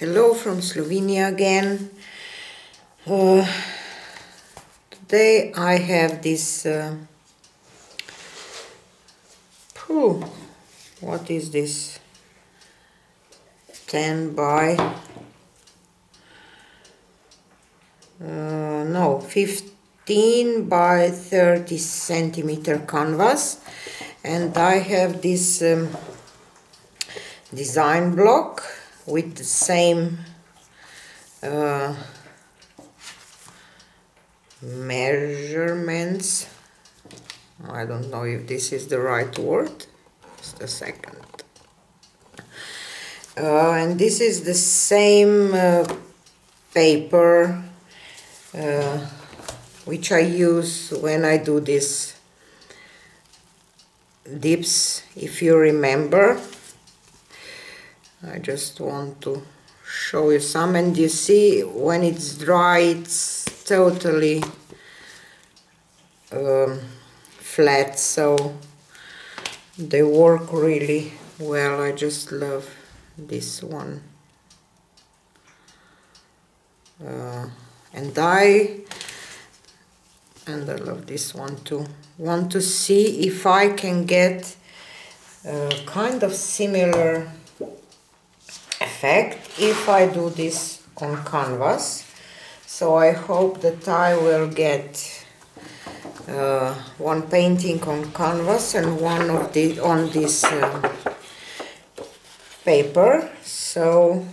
Hello from Slovenia again. Uh, today I have this. Uh, what is this? 10 by. Uh, no, 15 by 30 centimeter canvas, and I have this um, design block with the same uh, measurements. I don't know if this is the right word. Just a second. Uh, and this is the same uh, paper uh, which I use when I do this dips, if you remember. I just want to show you some. And you see when it's dry it's totally um, flat. So they work really well. I just love this one. Uh, and I and I love this one too. Want to see if I can get a kind of similar effect if I do this on canvas. So I hope that I will get uh, one painting on canvas and one of the on this uh, paper. So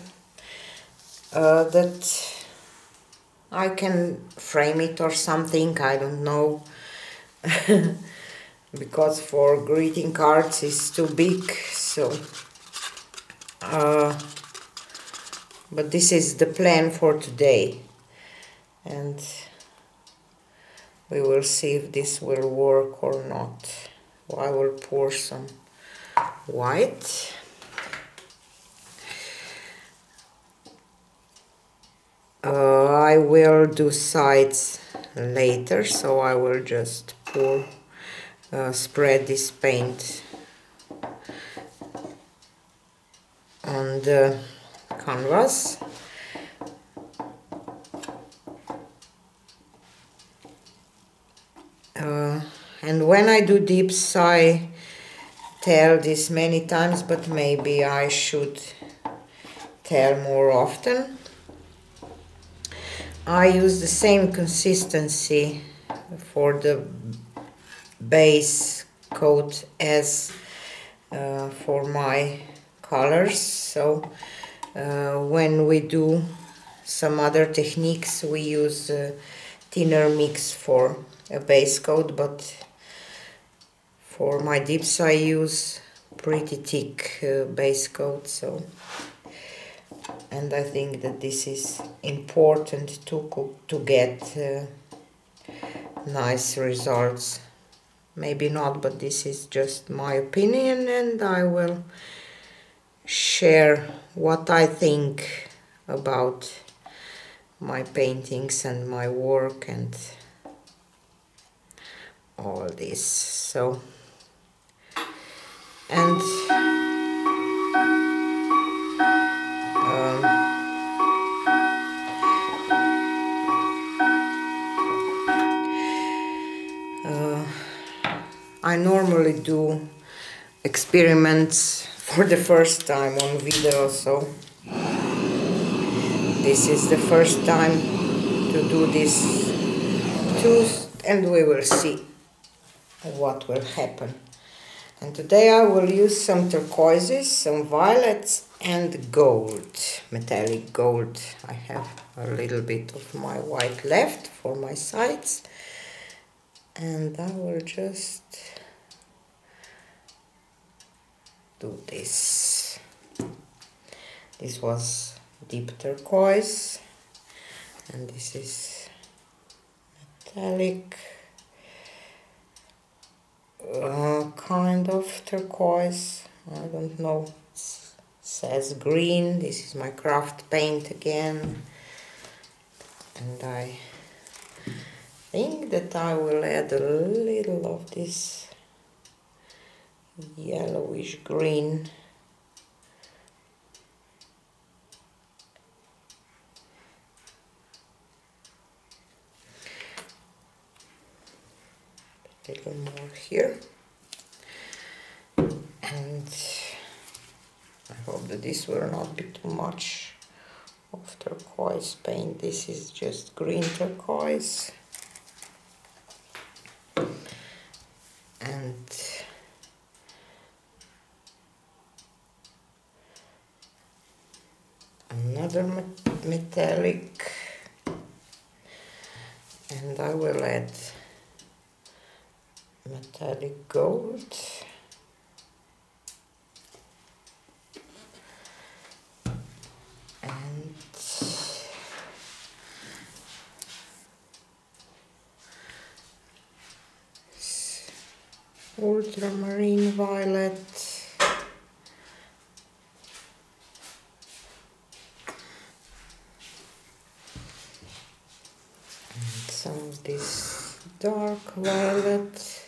uh, that I can frame it or something I don't know. Because for greeting cards it's too big so uh, but this is the plan for today. And we will see if this will work or not. I will pour some white. Uh, I will do sides later so I will just pour uh, spread this paint. On the canvas. Uh, and when I do dips I tell this many times but maybe I should tell more often. I use the same consistency for the base coat as uh, for my colors. So when we do some other techniques we use uh, thinner mix for a base coat but for my dips I use pretty thick uh, base coat so and I think that this is important to cook, to get uh, nice results. Maybe not but this is just my opinion and I will share what I think about my paintings and my work and all this so. And um, uh, I normally do experiments for the first time on video so this is the first time to do this too and we will see what will happen and today I will use some turquoises, some violets and gold, metallic gold. I have a little bit of my white left for my sides and I will just do this. This was deep turquoise. And this is metallic uh, kind of turquoise. I don't know. It says green. This is my craft paint again. And I think that I will add a little of this yellowish green. A little more here. And I hope that this will not be too much of turquoise paint. This is just green turquoise. And metallic and I will add metallic gold. And ultramarine violet this dark violet.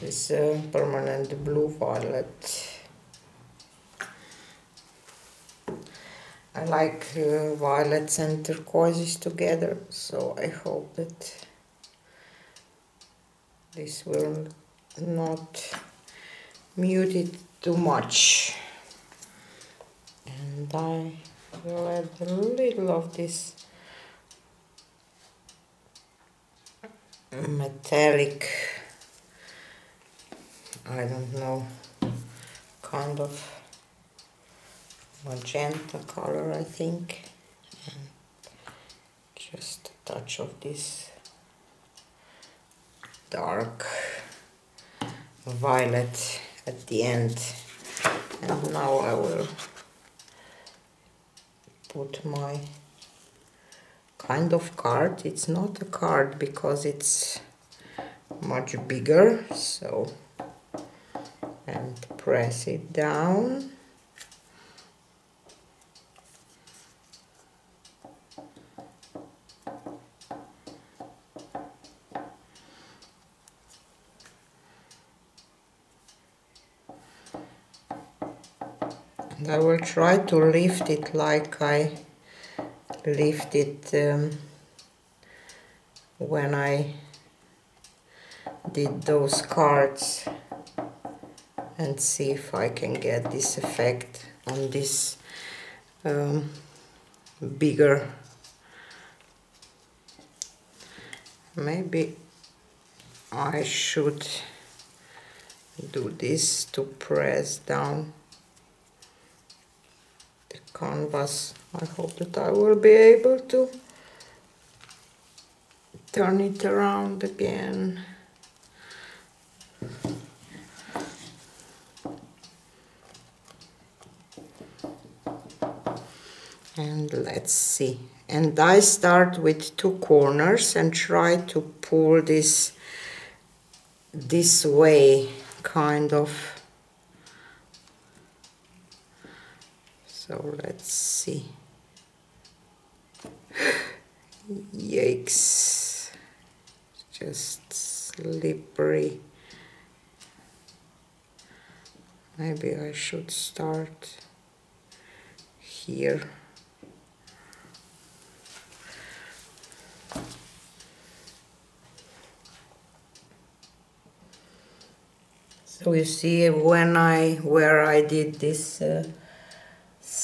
This uh, permanent blue violet. I like uh, violets and turquoises together so I hope that this will not mute it too much. And I will add a little of this metallic I don't know kind of magenta color I think. And just a touch of this dark violet at the end. And now I will put my kind of card. It's not a card because it's much bigger so and press it down. And I will try to lift it like I lift it um, when I did those cards and see if I can get this effect on this um, bigger. Maybe I should do this to press down canvas. I hope that I will be able to turn it around again. And let's see. And I start with two corners and try to pull this this way kind of so let's see. Yikes. Just slippery. Maybe I should start here. So you see when I where I did this uh,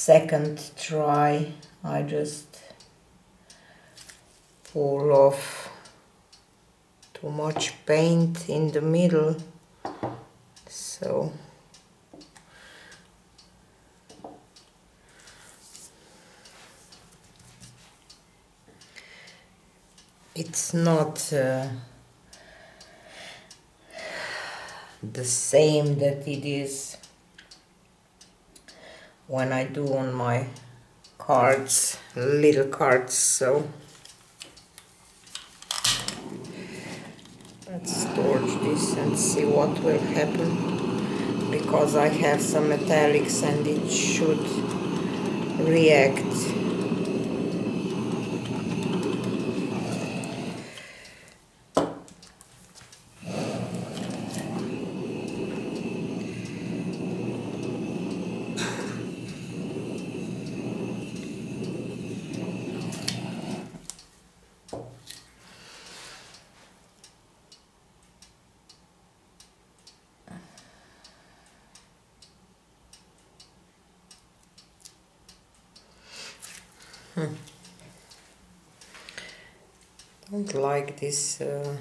second try I just pull off too much paint in the middle so. It's not uh, the same that it is when I do on my cards, little cards, so. Let's torch this and see what will happen because I have some metallics and it should react Hmm. Don't like this. Uh,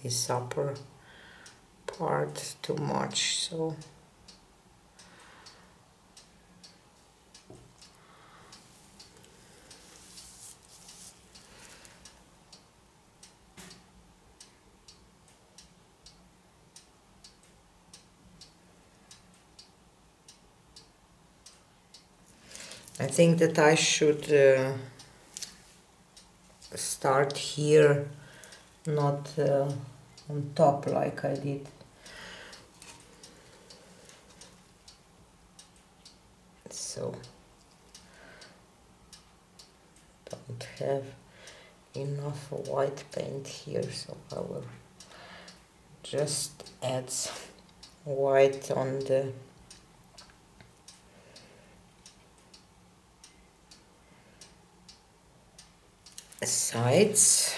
this upper part too much so think that I should uh, start here not uh, on top like I did. So don't have enough white paint here so I will just add white on the sides.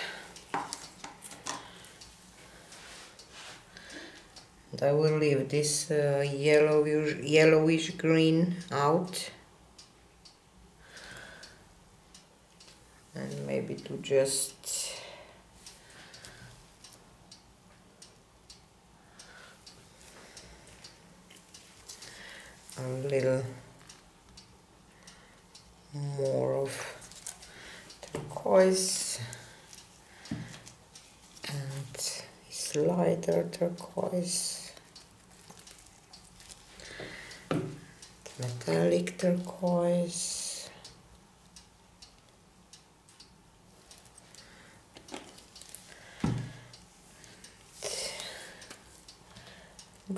And I will leave this uh, yellowish, yellowish green out. And maybe to just a little more of turquoise and lighter turquoise metallic turquoise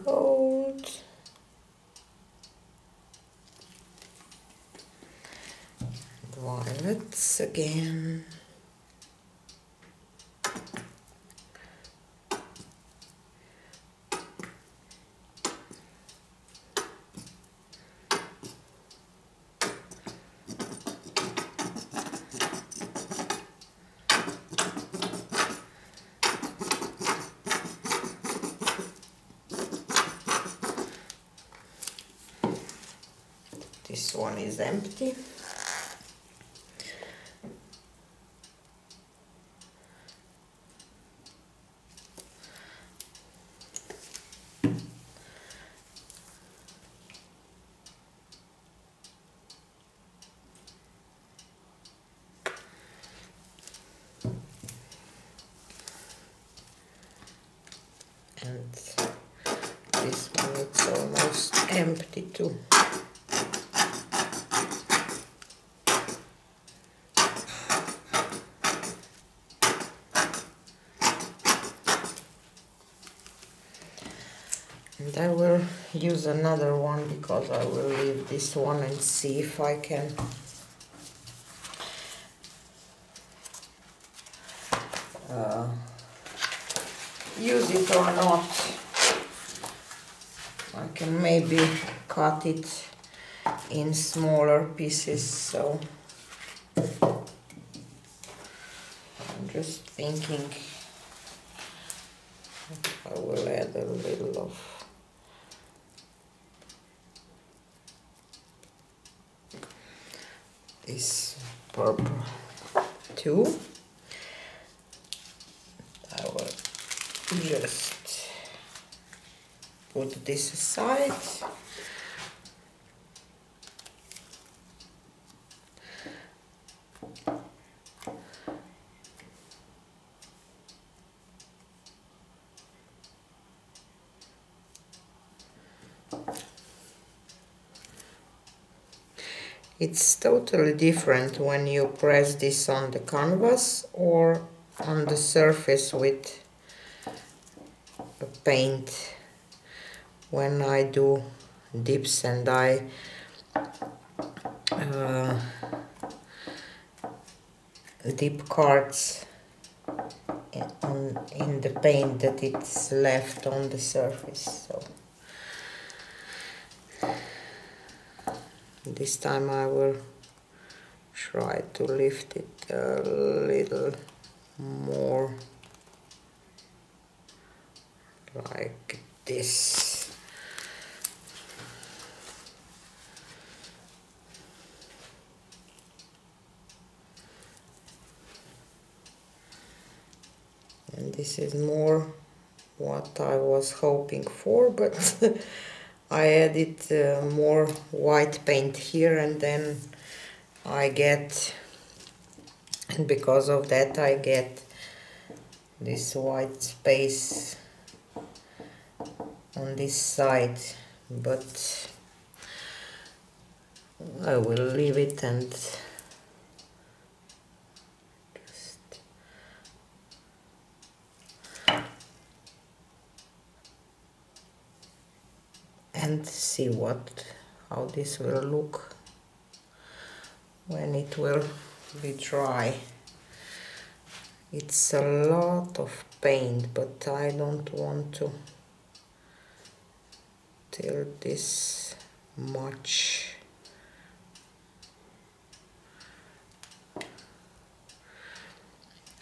gold violets again one is empty and this one is almost empty too and I will another one because I will leave this one and see if I can uh, use it or not. I can maybe cut it in smaller pieces so I'm just thinking I will add a little of this purple too. I will just put this aside. It's totally different when you press this on the canvas or on the surface with paint. When I do dips and I uh, dip cards in, in the paint that it's left on the surface so this time I will try to lift it a little more like this. And this is more what I was hoping for but I added uh, more white paint here and then I get and because of that I get this white space on this side but I will leave it and just and see what how this will look when it will be dry. It's a lot of paint but I don't want to tilt this much.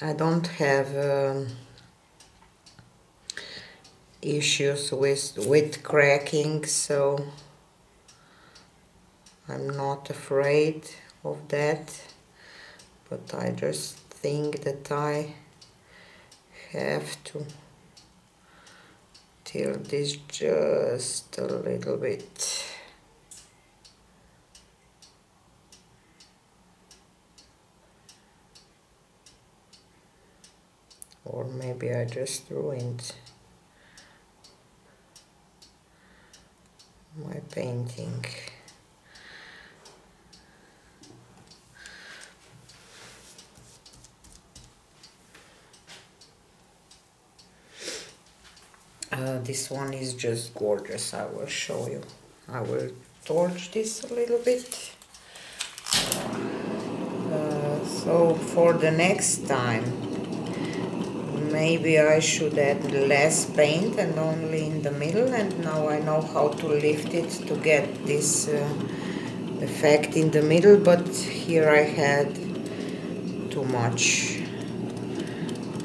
I don't have um, issues with with cracking so I'm not afraid of that. But I just think that I have to tilt this just a little bit. Or maybe I just ruined my painting. Uh, this one is just gorgeous, I will show you. I will torch this a little bit. Uh, so for the next time, maybe I should add less paint and only in the middle and now I know how to lift it to get this uh, effect in the middle but here I had too much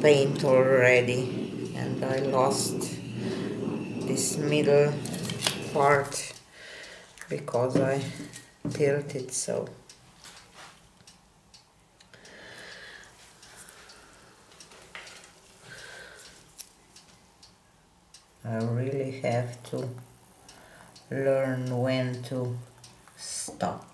paint already and I lost this middle part because I tilted so I really have to learn when to stop.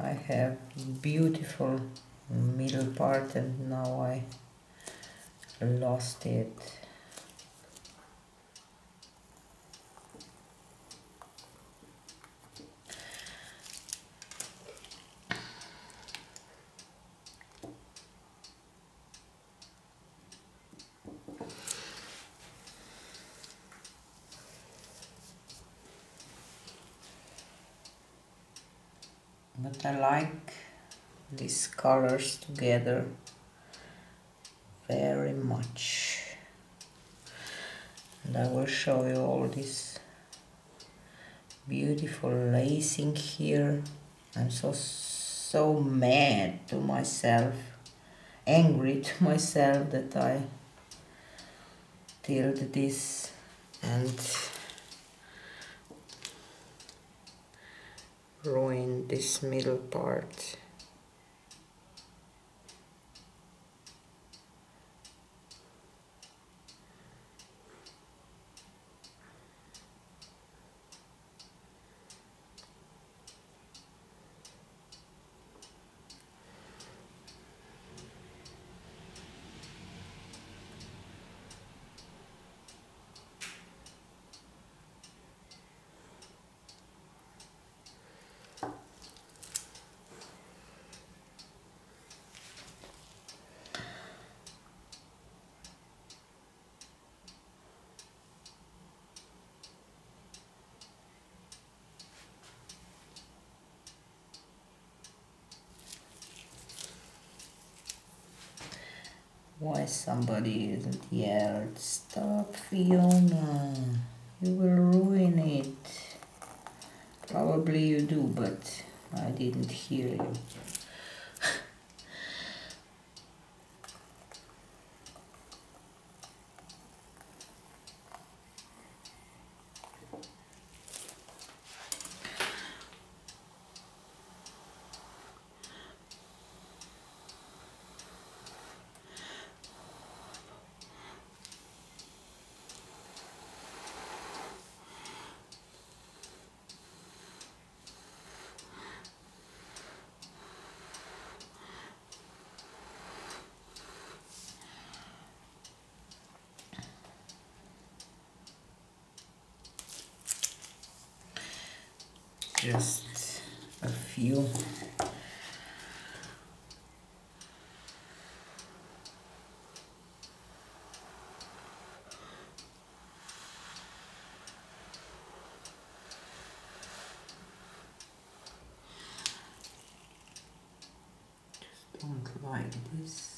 I have beautiful middle part and now I lost it. I like these colors together very much. And I will show you all this beautiful lacing here. I'm so so mad to myself angry to myself that I did this and ruin this middle part. Why somebody isn't yelled? Stop, Fiona. You will ruin it. Probably you do, but I didn't hear you. Just a few. Don't like this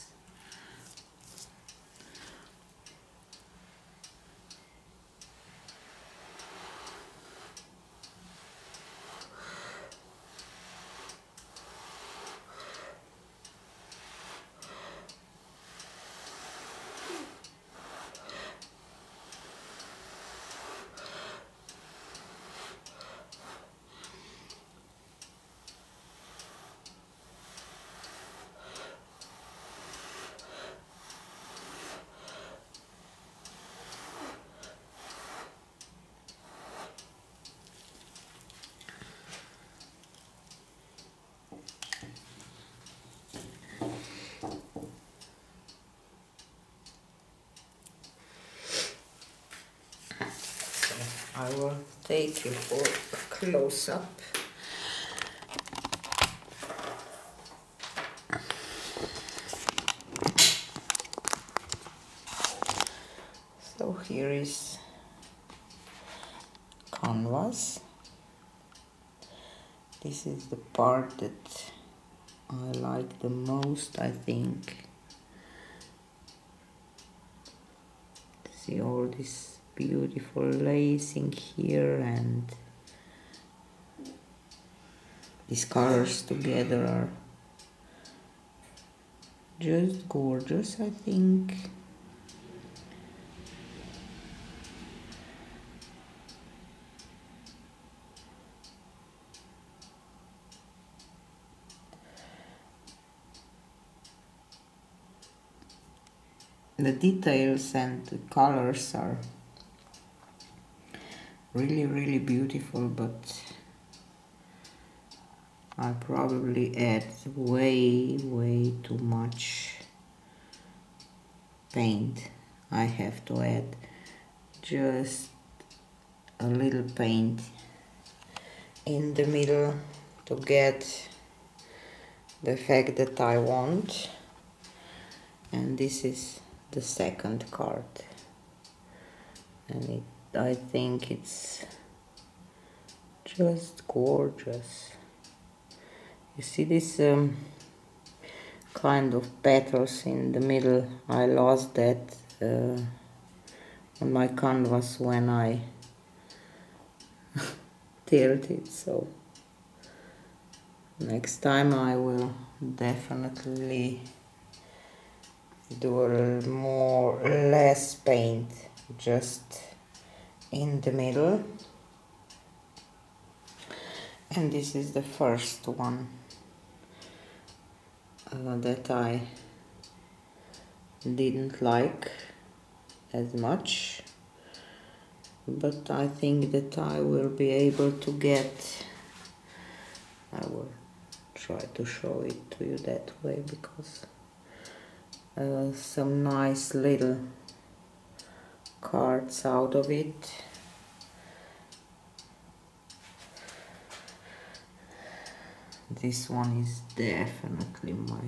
I will take you for a close-up. So here is canvas. This is the part that I like the most, I think. See all this beautiful lacing here and these colors together are just gorgeous I think. The details and the colors are really really beautiful but I probably add way way too much paint. I have to add just a little paint in the middle to get the effect that I want. And this is the second card. And it I think it's just gorgeous. You see this um, kind of petals in the middle? I lost that uh, on my canvas when I tilted so next time I will definitely do a more less paint just in the middle. And this is the first one uh, that I didn't like as much. But I think that I will be able to get I will try to show it to you that way because uh, some nice little cards out of it. This one is definitely my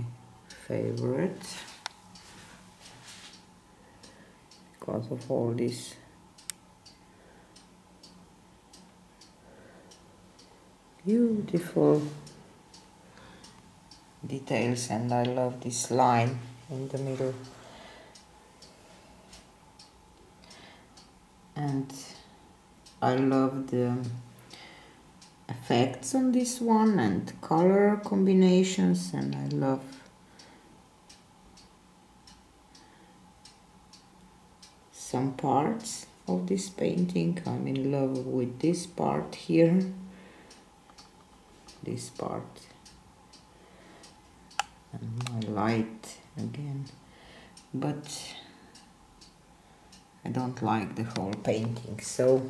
favorite. Because of all these beautiful details and I love this line in the middle and I love the effects on this one and color combinations and I love some parts of this painting. I'm in love with this part here, this part. And my light again, but I don't like the whole painting so.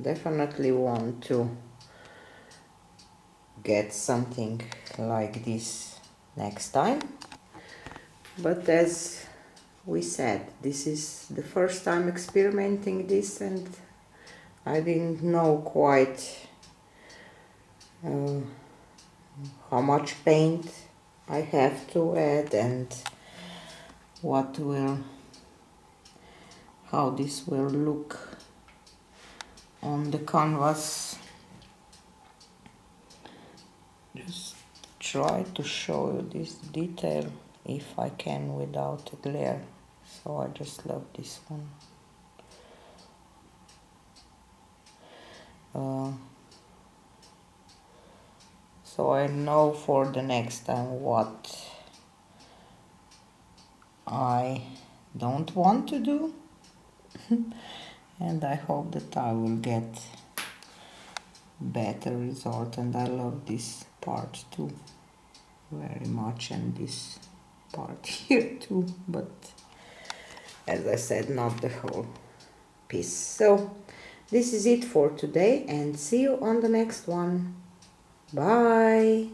Definitely want to get something like this next time. But as we said this is the first time experimenting this and I didn't know quite uh, how much paint I have to add and what will how this will look on the canvas. Just try to show you this detail if I can without a glare. So I just love this one. Uh, so I know for the next time what I don't want to do. And I hope that I will get better result. And I love this part too very much and this part here too. But as I said not the whole piece. So this is it for today and see you on the next one bye